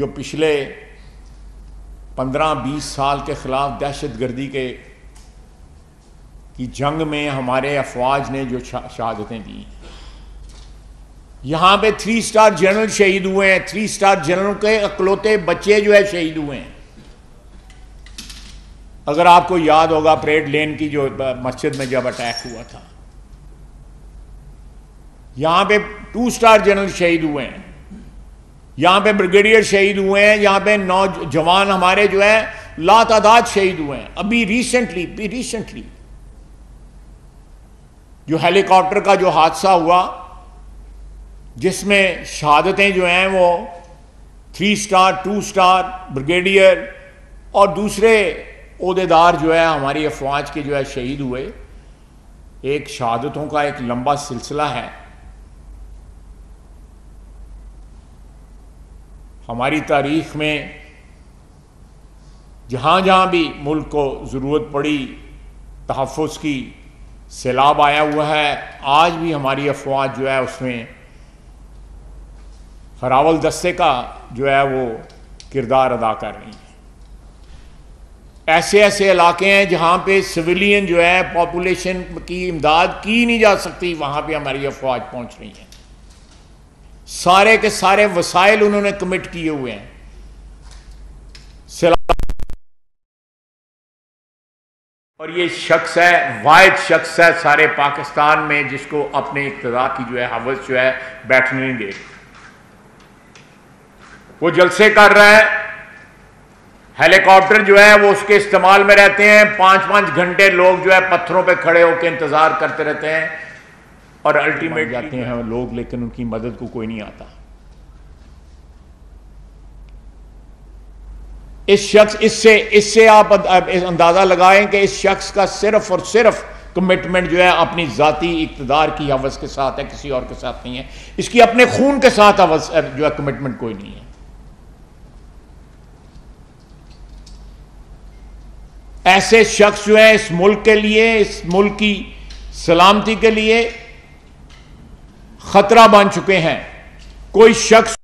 جو پچھلے پندرہ بیس سال کے خلاف دہشت گردی کے کی جنگ میں ہمارے افواج نے جو شہادتیں دی یہاں پہ تھری سٹار جنرل شہید ہوئے ہیں۔ تھری سٹار جنرل کے اکلوتے بچے جو ہے شہید ہوئے ہیں۔ اگر آپ کو یاد ہوگا پریڈ لین کی جو مسجد میں جب اٹیک ہوا تھا۔ یہاں پہ ٹو سٹار جنرل شہید ہوئے ہیں۔ یہاں پہ بریگیڈیئر شہید ہوئے ہیں، یہاں پہ نوجوان ہمارے جو ہے لا تعداد شہید ہوئے ہیں۔ ابھی ریسنٹلی بھی ریسنٹلی جو ہیلی کاپٹر کا جو حادثہ ہوا، جس میں شہادتیں جو ہیں وہ three star two star brigadier اور دوسرے عہدے دار جو ہے ہماری افواج کے جو ہے شہید ہوئے، ایک شہادتوں کا ایک لمبا سلسلہ ہے۔ ہماری تاریخ میں جہاں جہاں بھی ملک کو ضرورت پڑی، تحفظ کی، سیلاب آیا ہوا ہے، آج بھی ہماری افواج جو ہے اس میں خراول دستے کا جو ہے وہ کردار ادا کر رہی ہیں۔ ایسے ایسے علاقے ہیں جہاں پہ سویلین جو ہے پاپولیشن کی امداد کی نہیں جا سکتی، وہاں پہ ہماری افواج پہنچ رہی ہیں۔ سارے کے سارے وسائل انہوں نے کمٹ کیے ہوئے ہیں۔ اور یہ شخص ہے، واحد شخص ہے سارے پاکستان میں، جس کو اپنے اقتدار کی جو ہے حوث جو ہے بیٹھنے نہیں دے وہ جلسے کر رہا ہے۔ ہیلی کاپٹر جو ہے وہ اس کے استعمال میں رہتے ہیں۔ پانچ پانچ گھنٹے لوگ جو ہے پتھروں پہ کھڑے ہو کے انتظار کرتے رہتے ہیں۔ اور الٹیمیٹ جاتے ہیں لوگ لیکن ان کی مدد کو کوئی نہیں آتا۔ اس شخص اس سے اس سے آپ اندازہ لگائیں کہ اس شخص کا صرف اور صرف کمٹمنٹ جو ہے اپنی ذاتی اقتدار کی حوث کے ساتھ ہے کسی اور کے ساتھ نہیں ہے۔ اس کی اپنے خون کے ساتھ جو ہے کمٹمنٹ کوئی نہیں ہے۔ ایسے شخص جو ہے اس ملک کے لیے اس ملک کی سلامتی کے لیے خطرہ بن چکے ہیں۔ کوئی شخص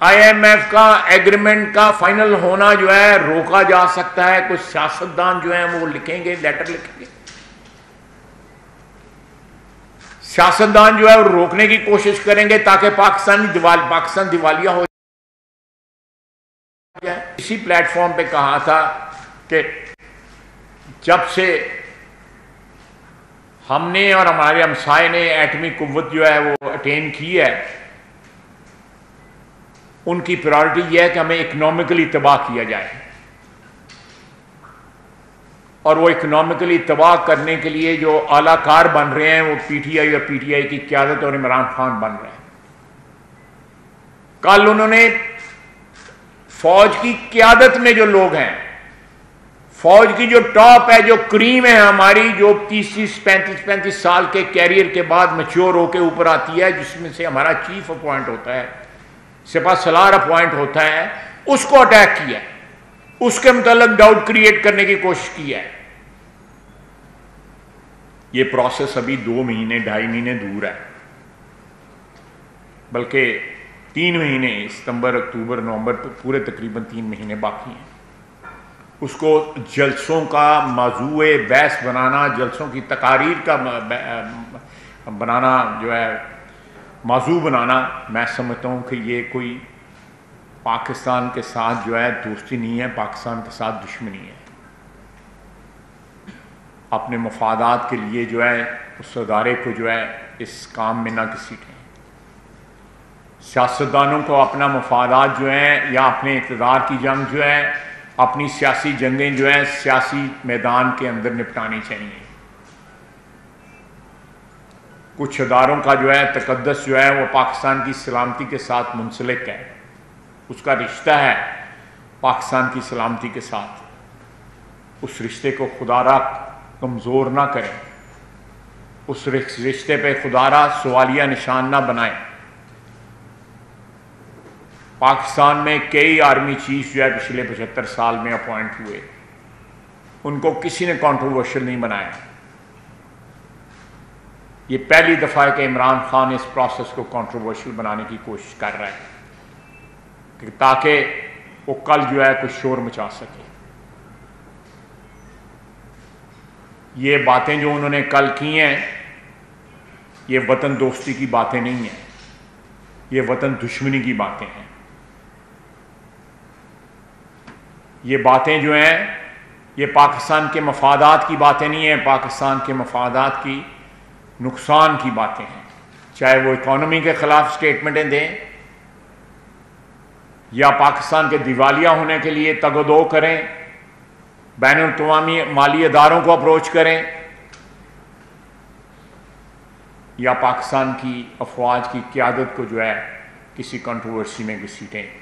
آئی ایم ایف کا ایگریمنٹ کا فائنل ہونا جو ہے روکا جا سکتا ہے۔ کچھ سیاستدان جو ہیں وہ لکھیں گے لیٹر لکھیں گے۔ سیاستدان جو ہے وہ روکنے کی کوشش کریں گے تاکہ پاکستانی دیوال، پاکستان دیوالیہ ہو جائے۔ اسی پلیٹ فارم پہ کہا تھا کہ جب سے ہم نے اور ہمارے ہمسائے نے ایٹمی قوت جو ہے وہ اٹین کی ہے۔ ان کی پرائرٹی یہ ہے کہ ہمیں اکنامکلی تباہ کیا جائے۔ اور وہ اکنامکلی تباہ کرنے کے لیے جو اعلی کار بن رہے ہیں، وہ پی ٹی آئی اور پی ٹی آئی کی قیادت اور عمران خان بن رہے ہیں۔ کل انہوں نے فوج کی قیادت میں جو لوگ ہیں فوج کی جو ٹاپ ہے، جو کریم ہے ہماری، جو تیس تیس پینتیس پینتیس سال کے کیریئر کے بعد مچور ہو کے اوپر آتی ہے، جس میں سے ہمارا چیف اپوائنٹ ہوتا ہے سپا سلار اپوائنٹ ہوتا ہے، اس کو اٹیک کیا اس کے متعلق ڈاؤٹ کریٹ کرنے کی کوشش کی ہے۔ یہ پروسیس ابھی دو مہینے، ڈھائی مہینے دور ہے۔ بلکہ تین مہینے، ستمبر، اکتوبر، نومبر، پورے تقریباً تین مہینے باقی ہیں۔ اس کو جلسوں کا موضوع بحث بنانا، جلسوں کی تقاریر کا بنانا جو ہے، موضوع بنانا، میں سمجھتا ہوں کہ یہ کوئی پاکستان کے ساتھ جو ہے دوستی نہیں ہے، پاکستان کے ساتھ دشمنی ہے۔ اپنے مفادات کے لیے جو ہے، اس ادارے کو جو ہے، اس کام میں نہ کسی ٹھیں سیاستدانوں کو اپنا مفادات جو ہیں یا اپنے اقتدار کی جنگ جو ہے اپنی سیاسی جنگیں جو ہیں سیاسی میدان کے اندر نپٹانی چاہیے۔ کچھ اداروں کا جو ہے تقدس جو ہے وہ پاکستان کی سلامتی کے ساتھ منسلک ہے۔ اس کا رشتہ ہے پاکستان کی سلامتی کے ساتھ۔ اس رشتے کو خدا را کمزور نہ کریں۔ اس رشتے پہ خدا را سوالیہ نشان نہ بنائیں۔ پاکستان میں کئی آرمی چیف جو ہے پچھلے پچہتر سال میں اپوائنٹ ہوئے۔ ان کو کسی نے کانٹروورشل نہیں بنایا۔ یہ پہلی دفعہ ہے کہ عمران خان اس پروسیس کو کنٹروورشل بنانے کی کوشش کر رہا ہے تاکہ وہ کل جو ہے کچھ شور مچا سکے۔ یہ باتیں جو انہوں نے کل کی ہیں، یہ وطن دوستی کی باتیں نہیں ہیں۔ یہ وطن دشمنی کی باتیں ہیں۔ یہ باتیں جو ہیں، یہ پاکستان کے مفادات کی باتیں نہیں ہیں، پاکستان کے مفادات کی نقصان کی باتیں ہیں۔ چاہے وہ اکانومی کے خلاف سٹیٹمنٹیں دیں یا پاکستان کے دیوالیہ ہونے کے لیے تگ و دو کریں، بین الاقوامی مالی اداروں کو اپروچ کریں، یا پاکستان کی افواج کی قیادت کو جو ہے کسی کنٹروورسی میں گھسیٹیں۔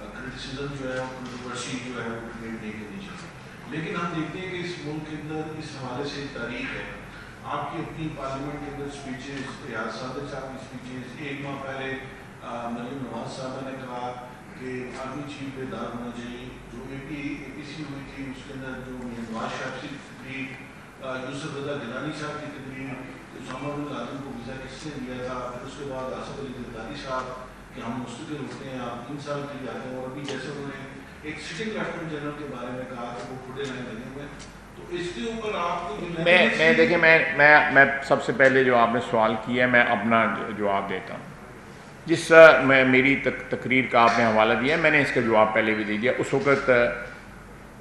کرٹیسزم جو ہے کنٹروورسی جو ہے وہ کریٹ نہیں کرنی چاہیے۔ لیکن ہم دیکھتے ہیں کہ اس ملک کے اندر اس حوالے سے تاریخ ہے۔ آپ کی اپنی پارلیمنٹ کے اندر اسپیچز ریاض صادق صاحب کی اسپیچز ایک ماہ پہلے مریم نواز صاحبہ نے کہا کہ آرمی چیف بیدار ہونا چاہیے۔ جو اے پی اے پی سی ہوئی تھی، اس کے اندر جو نواز شاہب سی تقریر یوسف رضا گلانی صاحب کی تقریر، اسامہ بن لادن کو ویزا کس نے دیا تھا؟ پھر اس کے بعد آصف علی زرداری صاحب کہ ہم مستقل ہوتے ہیں آپ تین سال کے آتے ہیں اور ابھی جیسے انہوں نے ایک سٹنگ لیفٹنٹ جنرل کے بارے میں کہا کہ وہ کھڑے لائن لگے ہوئے تو اس کے اوپر آپ کو میں میں دیکھیں میں میں میں سب سے پہلے جو آپ نے سوال کیا ہے میں اپنا جواب دیتا ہوں۔ جس میں میری تقریر کا آپ نے حوالہ دیا میں نے اس کا جواب پہلے بھی دے دیا۔ اس وقت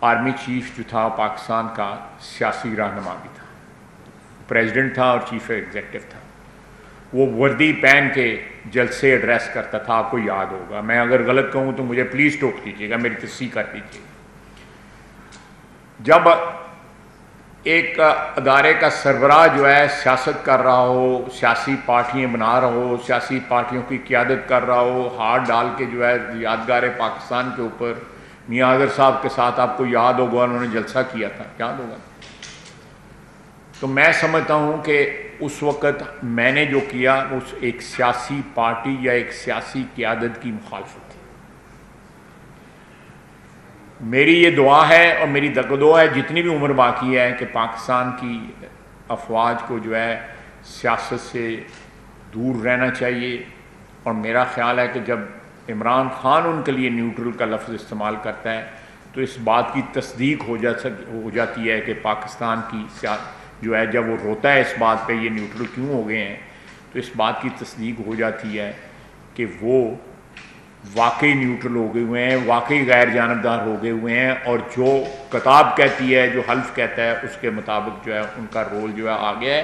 آرمی چیف جو تھا پاکستان کا سیاسی رہنما بھی تھا۔ پریزیڈنٹ تھا اور چیف ایگزیکٹو تھا۔ وہ وردی پہن کے جلسے ایڈریس کرتا تھا، آپ کو یاد ہوگا۔ میں اگر غلط کہوں تو مجھے پلیز ٹوک دیجیے گا، میری تصحیح کر دیجیے۔ جب ایک ادارے کا سربراہ جو ہے سیاست کر رہا ہو، سیاسی پارٹیاں بنا رہا ہو، سیاسی پارٹیوں کی قیادت کر رہا ہو، ہاتھ ڈال کے جو ہے یادگار پاکستان کے اوپر میاں اگر صاحب کے ساتھ آپ کو یاد ہوگا، انہوں نے جلسہ کیا تھا۔ یاد ہوگا۔ تو میں سمجھتا ہوں کہ اس وقت میں نے جو کیا، اس ایک سیاسی پارٹی یا ایک سیاسی قیادت کی مخالفت تھی۔ میری یہ دعا ہے اور میری دعا ہے، جتنی بھی عمر باقی ہے، کہ پاکستان کی افواج کو جو ہے سیاست سے دور رہنا چاہیے۔ اور میرا خیال ہے کہ جب عمران خان ان کے لیے نیوٹرل کا لفظ استعمال کرتا ہے، تو اس بات کی تصدیق ہو جا ہو جاتی ہے کہ پاکستان کی سیاست جو ہے، جب وہ روتا ہے اس بات پہ، یہ نیوٹرل کیوں ہو گئے ہیں؟ تو اس بات کی تصدیق ہو جاتی ہے کہ وہ واقعی نیوٹرل ہو گئے ہوئے ہیں، واقعی غیر جانبدار ہو گئے ہوئے ہیں اور جو کتاب کہتی ہے، جو حلف کہتا ہے، اس کے مطابق جو ہے ان کا رول جو ہے آگے ہے۔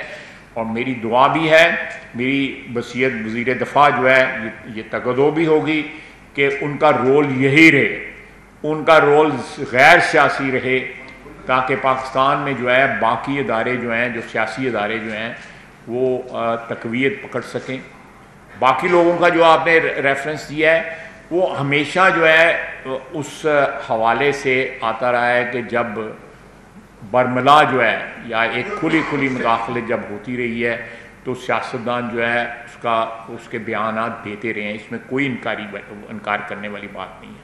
اور میری دعا بھی ہے، میری بصیت وزیر دفاع جو ہے، یہ تقدو بھی ہوگی کہ ان کا رول یہی رہے، ان کا رول غیر سیاسی رہے۔ تاکہ پاکستان میں جو ہے باقی ادارے جو ہیں، جو سیاسی ادارے جو ہیں، وہ تقویت پکڑ سکیں۔ باقی لوگوں کا جو آپ نے ریفرنس دیا ہے، وہ ہمیشہ جو ہے، اس حوالے سے آتا رہا ہے کہ جب برملا جو ہے، یا ایک کھلی کھلی مداخلت جب ہوتی رہی ہے، تو سیاستدان جو ہے، اس کا، اس کے بیانات دیتے رہے ہیں۔ اس میں کوئی انکاری انکار کرنے والی بات نہیں ہے۔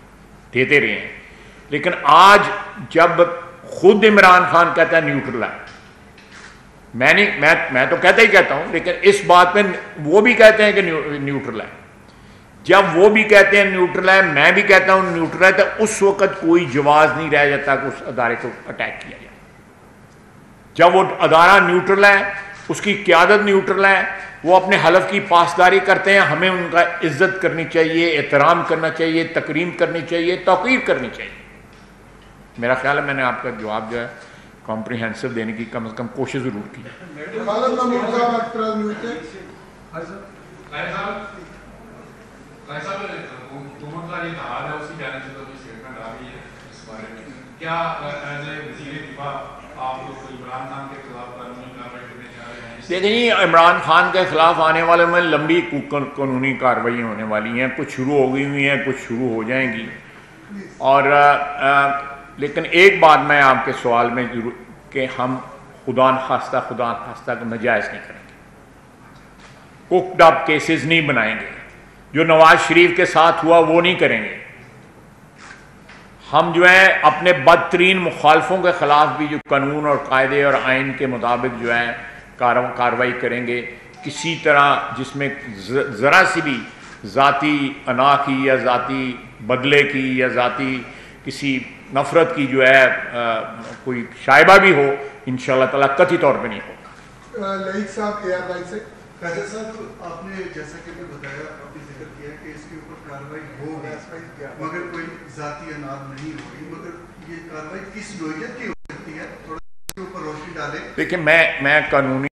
دیتے رہے ہیں۔ لیکن آج جب خود عمران خان کہتا ہے نیوٹرل ہے میں نہیں، میں میں تو کہتا ہی کہتا ہوں، لیکن اس بات میں وہ بھی کہتے ہیں کہ نیوٹرل ہے جب وہ بھی کہتے ہیں نیوٹرل ہے میں بھی کہتا ہوں نیوٹرل ہے تو اس وقت کوئی جواز نہیں رہ جاتا کہ اس ادارے کو اٹیک کیا جائے۔ جب وہ ادارہ نیوٹرل ہے، اس کی قیادت نیوٹرل ہے، وہ اپنے حلف کی پاسداری کرتے ہیں، ہمیں ان کا عزت کرنی چاہیے، احترام کرنا چاہیے تقریم کرنی چاہیے، توقیر کرنی چاہیے۔ میرا خیال ہے میں نے آپ کا جواب جو ہے کمپریہنسو دینے کی کم از کم کوشش ضرور کی۔ دیکھیں جی عمران خان کے خلاف آنے والے میں لمبی قانونی کارروائی ہونے والی ہیں۔ کچھ شروع ہو گئی ہوئی ہیں کچھ شروع ہو جائیں گی۔ اور لیکن ایک بات میں آپ کے سوال میں ضرور کہ ہم خدا نخواستہ خدا نخواستہ کو نجائز نہیں کریں گے۔ کوکڈ اپ کیسز نہیں بنائیں گے۔ جو نواز شریف کے ساتھ ہوا وہ نہیں کریں گے۔ ہم جو ہیں اپنے بدترین مخالفوں کے خلاف بھی جو قانون اور قاعدے اور آئین کے مطابق جو ہے کارروائی کریں گے۔ کسی طرح جس میں ذرا سی بھی ذاتی انا کی یا ذاتی بدلے کی یا ذاتی کسی نفرت کی جو ہے کوئی شائبہ بھی ہو انشاءاللہ تعالیٰ قطعی طور پہ نہیں ہو لئیک صاحب اے آر بائی سے۔ قیدر صاحب آپ نے جیسا کہ میں بتایا آپ نے ذکر کیا کہ اس کے اوپر کاروائی ہو گئی مگر کوئی ذاتی اناد نہیں ہوئی مگر یہ کاروائی کس نوعیت کی ہو سکتی ہے؟ تھوڑا اس کے اوپر روشنی ڈالیں۔ دیکھیں میں میں قانونی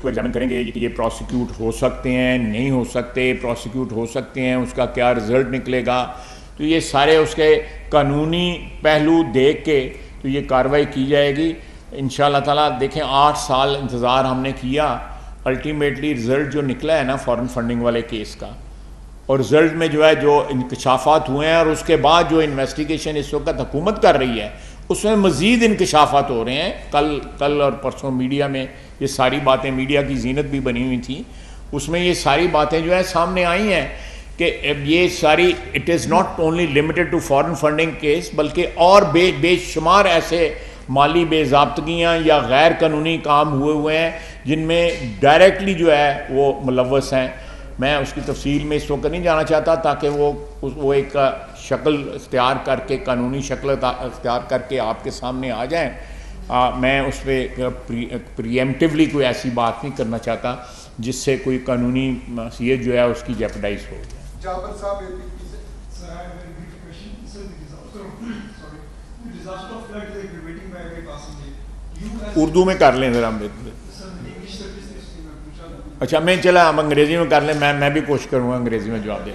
اس کو ایگزامن کریں گے کہ یہ پروسیکیوٹ ہو سکتے ہیں، نہیں ہو سکتے پروسیکیوٹ ہو سکتے ہیں، اس کا کیا رزلٹ نکلے گا؟ تو یہ سارے اس کے قانونی پہلو دیکھ کے تو یہ کاروائی کی جائے گی۔ ان شاء اللہ تعالیٰ دیکھیں، آٹھ سال انتظار ہم نے کیا۔ الٹیمیٹلی رزلٹ جو نکلا ہے نا فورن فنڈنگ والے کیس کا۔ اور رزلٹ میں جو ہے جو انکشافات ہوئے ہیں اور اس کے بعد جو انویسٹیگیشن اس وقت حکومت کر رہی ہے اس میں مزید انکشافات ہو رہے ہیں۔ کل کل اور پرسوں میڈیا میں یہ ساری باتیں، میڈیا کی زینت بھی بنی ہوئی تھیں۔ اس میں یہ ساری باتیں جو ہیں سامنے آئی ہیں کہ یہ ساری it is not only limited to foreign funding case بلکہ اور بے بے شمار ایسے مالی بے ضابطگیاں یا غیر قانونی کام ہوئے ہوئے ہیں جن میں ڈائریکٹلی جو ہے وہ ملوث ہیں۔ میں اس کی تفصیل میں اس وقت نہیں جانا چاہتا تاکہ وہ وہ ایک شکل اختیار کر کے قانونی شکل اختیار کر کے آپ کے سامنے آ جائیں میں اس پہ پریمٹیولی کوئی ایسی بات نہیں کرنا چاہتا جس سے کوئی قانونی حیثیت جو ہے اس کی جیپڈائز ہو۔ جابر صاحب اردو میں کر لیں ذرا اچھا میں چلا ہم انگریزی میں کر لیں میں میں بھی کوشش کروں گا انگریزی میں جواب دیں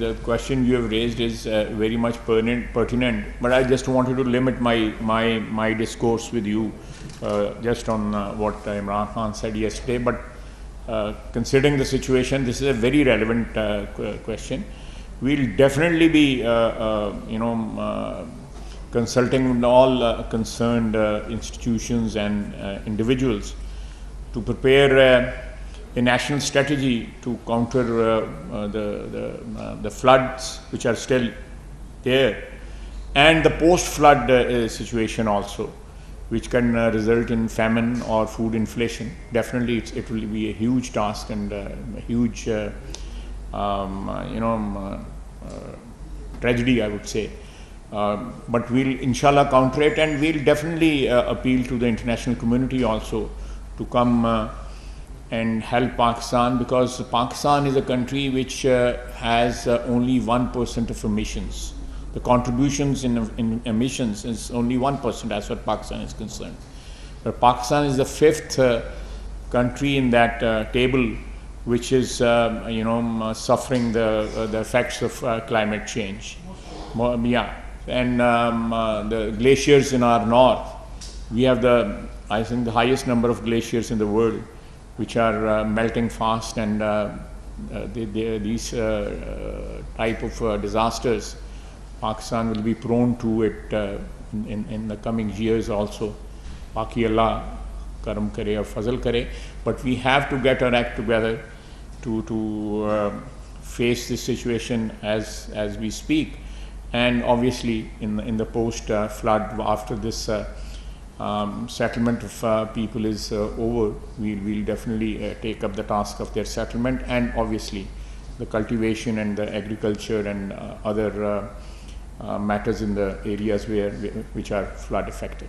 the question you have raised is uh, very much pertinent pertinent but I just wanted to limit my my my discourse with you uh, just on uh, what Imran Khan said yesterday but considering the situation this is a very relevant question. We'll definitely be you know consulting all concerned institutions and individuals to prepare a national strategy to counter uh, uh, the, the, uh, the, floods which are still there and the post-flood situation also which can result in famine or food inflation. Definitely it will be a huge task and a huge, um, you know, um, uh, tragedy, I would say. Uh, but we'll inshallah counter it and we'll definitely uh, appeal to the international community also to come and help Pakistan because Pakistan is a country which has only 1% of emissions. The contributions in, in emissions is only 1% as far as Pakistan is concerned. But Pakistan is the fifth country in that table which is um, you know suffering the uh, the effects of uh, climate change. Yeah, and um, the glaciers in our north, we have the I think the highest number of glaciers in the world, which are uh, melting fast, and uh, uh, they, they, these type of disasters, Pakistan will be prone to it in, in, the coming years also. Baki Allah karam kare or fazal kare, but we have to get our act together to, to uh, face this situation as, as we speak. And obviously, in, in the post uh, flood, after this uh, um, settlement of uh, people is uh, over, we will definitely uh, take up the task of their settlement and obviously the cultivation and the agriculture and uh, other uh, uh, matters in the areas where which are flood affected.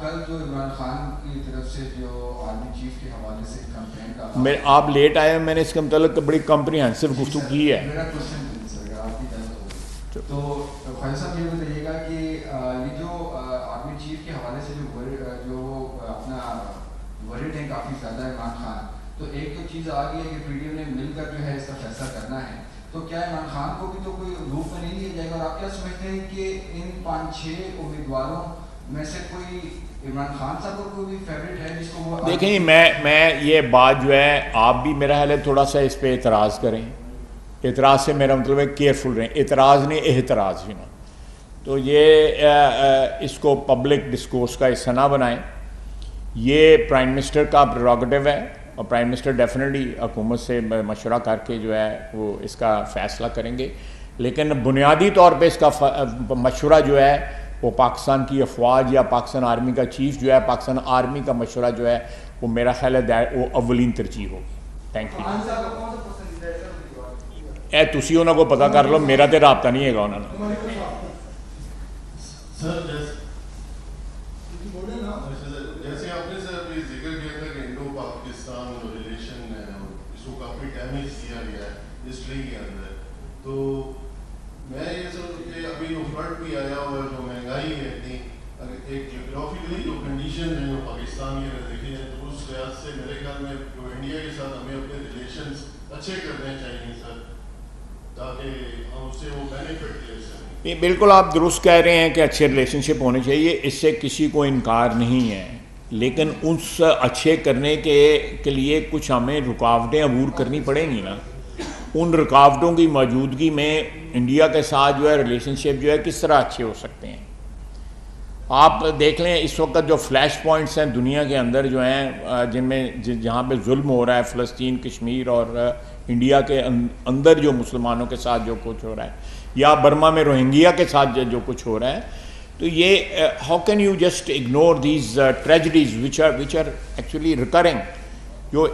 کل جو عمران خان کی طرف سے جو army chief کے حوالے سے campaign کا میں آپ لیٹ آئے میں نے اس کے متعلق بڑی کمپریہنسو گفتگو کی ہے۔ میرا کوشچن سر اگر آپ کی طرف تو خواہد صاحب یہ بتائیے گا کہ یہ جو آرمی چیف کے حوالے سے جو جو اپنا ورڈ ہیں کافی زیادہ عمران خان تو ایک تو چیز آ گئی ہے کہ پی ڈی ایم نے مل کر جو ہے اس کا فیصلہ کرنا ہے۔ تو کیا عمران خان کو بھی تو کوئی روپ میں نہیں لیا جائے گا؟ اور آپ کیا سمجھتے ہیں کہ ان پانچ چھ امیدواروں میں سے کوئی عمران خان صاحب کوئی فیوریٹ ہے جس کو دیکھیں جی، میں میں یہ بات جو ہے، آپ بھی میرا حال ہے تھوڑا سا اس پہ اعتراض کریں۔ اعتراض سے میرا مطلب ہے کیئرفل رہیں۔ اعتراض نہیں، احتراض بھی نہ تو یہ اس کو پبلک ڈسکورس کا حصہ نہ بنائیں۔ یہ پرائم منسٹر کا پروگیٹو ہے اور پرائم منسٹر ڈیفینیٹلی حکومت سے مشورہ کر کے جو ہے، وہ اس کا فیصلہ کریں گے۔ لیکن بنیادی طور پہ اس کا مشورہ جو ہے وہ پاکستان کی افواج یا پاکستان آرمی کا چیف جو ہے پاکستان آرمی کا مشورہ جو ہے وہ میرا خیال ہے وہ اولین ترجیح ہوگی۔ تھینک یو اے تسی انہوں کو پتہ کر لو میرا تو رابطہ نہیں ہے گا انہوں نے تو میں یہ سب کہ ابھی جو فلڈ بھی آیا ہوا ہے جو مہنگائی ہے اتنی ایک جغرافکلی جو کنڈیشن ہے جو پاکستان کی اگر دیکھیں جائے تو اس لحاظ سے میرے خیال میں جو انڈیا کے ساتھ ہمیں اپنے ریلیشنس اچھے کرنے چاہیے سر تاکہ ہم سے وہ بینیفٹ لے سکیں بالکل آپ درست کہہ رہے ہیں کہ اچھے ریلیشن شپ ہونے چاہیے، اس سے کسی کو انکار نہیں ہے۔ لیکن اس اچھے کرنے کے کے لیے کچھ ہمیں رکاوٹیں عبور کرنی پڑیں گی نا۔ ان رکاوٹوں کی موجودگی میں انڈیا کے ساتھ جو ہے ریلیشن شپ جو ہے، کس طرح اچھے ہو سکتے ہیں؟ آپ دیکھ لیں، اس وقت جو فلیش پوائنٹس ہیں دنیا کے اندر جو ہیں جن میں جہاں پہ ظلم ہو رہا ہے، فلسطین، کشمیر اور انڈیا کے اندر جو مسلمانوں کے ساتھ جو کچھ ہو رہا ہے، یا برما میں روہنگیا کے ساتھ جو کچھ ہو رہا ہے، تو یہ how can you just ignore these tragedies which are which are actually recurring جو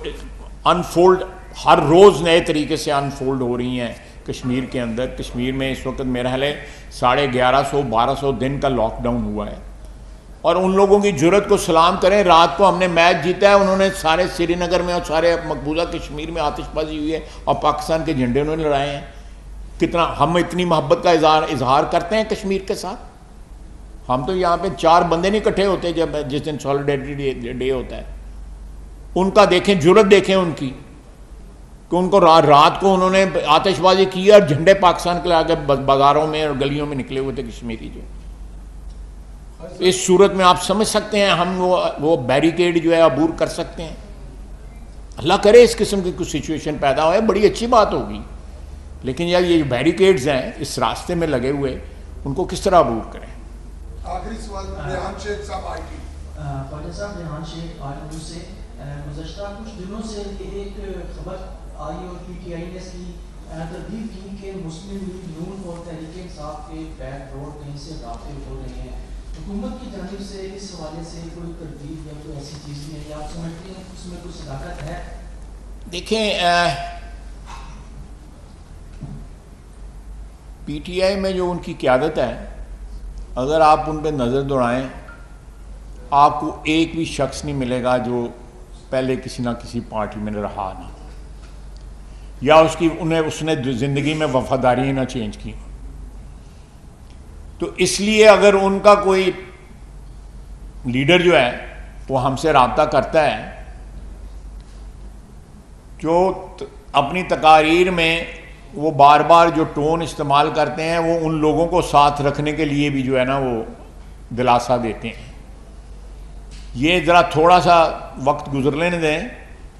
انفولڈ ہر روز نئے طریقے سے انفولڈ ہو رہی ہیں۔ کشمیر کے اندر، کشمیر میں اس وقت میرا حال ہے ساڑھے گیارہ سو، بارہ سو دن کا لاک ڈاؤن ہوا ہے۔ اور ان لوگوں کی جرت کو سلام کریں، رات کو ہم نے میچ جیتا ہے، انہوں نے سارے سری نگر میں اور سارے مقبوضہ کشمیر میں آتش بازی ہوئی ہے اور پاکستان کے جھنڈے انہوں نے لڑائے ہیں۔ کتنا ہم اتنی محبت کا اظہار اظہار کرتے ہیں کشمیر کے ساتھ؟ ہم تو یہاں پہ چار بندے نہیں کٹھے ہوتے جب، جس دن سالیڈیٹی ڈے ہوتا ہے۔ ان کا دیکھیں جرت دیکھیں ان کی۔ کہ ان کو رات کو انہوں نے آتش بازی کی اور جھنڈے پاکستان کے آگے بازاروں میں اور گلیوں میں نکلے ہوئے تھے کشمیری جو اس صورت میں آپ سمجھ سکتے ہیں ہم وہ بیریکیڈ جو ہے عبور کر سکتے ہیں۔ اللہ کرے اس قسم کی کچھ سچویشن پیدا ہوئے بڑی اچھی بات ہوگی۔ لیکن یار یہ جو بیریکیڈز ہیں اس راستے میں لگے ہوئے ان کو کس طرح عبور کریں؟ آخری سوال ریحان شیخ صاحب آئی ٹی۔ صاحب ریحان شیخ آئی سے۔ گزشتہ کچھ دنوں سے ایک خبر آئی اور پی ٹی آئی نے اس کی تردید کی کہ مسلم لیگ نون اور تحریک انصاف کے بیک روڈ کہیں سے رابطے ہو رہے ہیں۔ حکومت کی جانب سے اس حوالے سے کوئی تردید یا کوئی ایسی چیز نہیں ہے۔ آپ سمجھتے ہیں اس میں کوئی صداقت ہے؟ دیکھیں پی ٹی آئی میں جو ان کی قیادت ہے، اگر آپ ان پہ نظر دوڑائیں، آپ کو ایک بھی شخص نہیں ملے گا جو پہلے کسی نہ کسی پارٹی میں رہا نہ یا اس کی انہیں اس نے زندگی میں وفاداری نہ چینج کی۔ تو اس لیے اگر ان کا کوئی لیڈر جو ہے، وہ ہم سے رابطہ کرتا ہے، جو اپنی تقاریر میں وہ بار بار جو ٹون استعمال کرتے ہیں، وہ ان لوگوں کو ساتھ رکھنے کے لیے بھی جو ہے نا، وہ دلاسا دیتے ہیں۔ یہ ذرا تھوڑا سا وقت گزر لینے دیں۔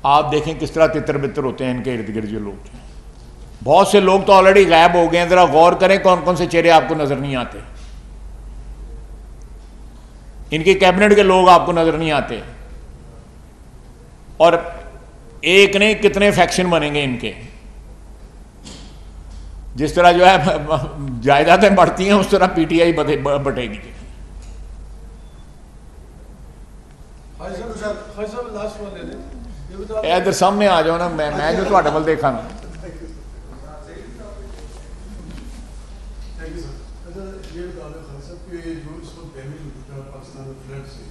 آپ دیکھیں کس طرح تتر بتر ہوتے ہیں ان کے ارد گرد جو لوگ۔ بہت سے لوگ تو آلریڈی غائب ہو گئے ہیں، ذرا غور کریں کون کون سے چہرے آپ کو نظر نہیں آتے۔ ان کے کیبنٹ کے لوگ آپ کو نظر نہیں آتے۔ اور ایک نہیں، کتنے فیکشن بنیں گے ان کے۔ جس طرح جو ہے، جائیدادیں بڑھتی ہیں، اس طرح پی ٹی آئی بٹے گی۔ صاحب صاحب، لاسٹ والے نے یہ بتا اے ادھر سامنے آ جاؤ نا میں میں جو تھوڑے ول دیکھا نا تھینک یو سر اچھا یہ بتا دیں خان صاحب کہ جو اس وقت ڈیمیج ہوتا ہے پاکستان میں فلڈ سے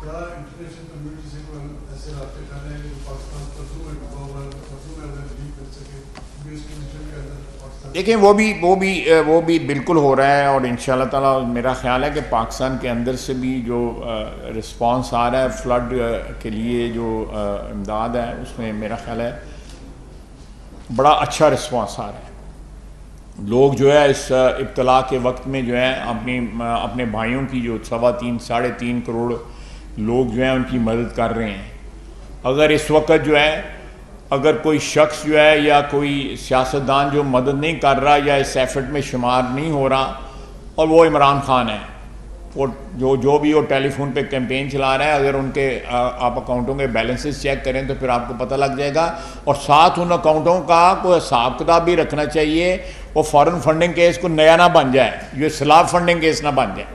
کیا انٹرنیشنل کمیونٹی سے کوئی ایسے رابطے کر رہے ہیں جو پاکستان قصروں میں ڈوبا ہوا ہے قصروں میں اگر ریلیف کر سکے کیونکہ اس کنڈیشن کے اندر پاکستان دیکھیں، وہ بھی وہ بھی وہ بھی بالکل ہو رہا ہے اور ان شاء اللہ تعالیٰ میرا خیال ہے کہ پاکستان کے اندر سے بھی جو رسپانس آ رہا ہے فلڈ کے لیے جو امداد ہے، اس میں میرا خیال ہے بڑا اچھا رسپانس آ رہا ہے۔ لوگ جو ہے اس ابتلا کے وقت میں جو ہے اپنی اپنے بھائیوں کی جو سوا تین، ساڑھے تین کروڑ لوگ جو ہیں ان کی مدد کر رہے ہیں۔ اگر اس وقت جو ہے اگر کوئی شخص جو ہے یا کوئی سیاستدان جو مدد نہیں کر رہا یا اس ایفٹ میں شمار نہیں ہو رہا اور وہ عمران خان ہے، وہ جو جو بھی وہ ٹیلی فون پہ کیمپین چلا رہا ہے، اگر ان کے آپ اکاؤنٹوں کے بیلنسز چیک کریں تو پھر آپ کو پتہ لگ جائے گا۔ اور ساتھ ان اکاؤنٹوں کا کوئی حساب کتاب بھی رکھنا چاہیے، وہ فارن فنڈنگ کیس کو نیا نہ بن جائے جو سلاب فنڈنگ کیس نہ بن جائے۔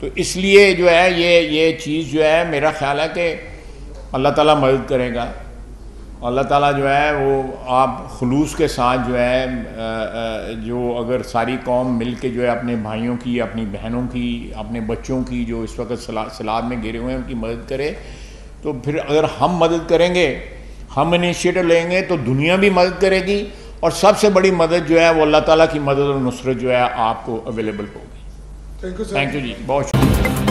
تو اس لیے جو ہے، یہ یہ چیز جو ہے، میرا خیال ہے کہ اللہ تعالیٰ مدد کرے گا۔ اللہ تعالیٰ جو ہے وہ آپ خلوص کے ساتھ جو ہے جو اگر ساری قوم مل کے جو ہے اپنے بھائیوں کی اپنی بہنوں کی اپنے بچوں کی جو اس وقت سلاد میں گرے ہوئے ہیں ان کی مدد کرے تو پھر اگر ہم مدد کریں گے ہم انیشیٹو لیں گے تو دنیا بھی مدد کرے گی اور سب سے بڑی مدد جو ہے وہ اللہ تعالیٰ کی مدد اور نصرت جو ہے آپ کو اویلیبل ہوگی۔ Thank you sir thank you ji بہت شکریہ۔